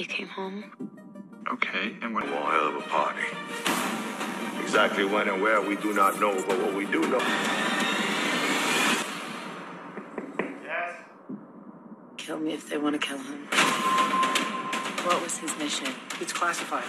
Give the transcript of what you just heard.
You came home. Okay, and what? One hell of a party. Exactly when and where we do not know, but what we do know. Kill me if they want to kill him. What was his mission? It's classified.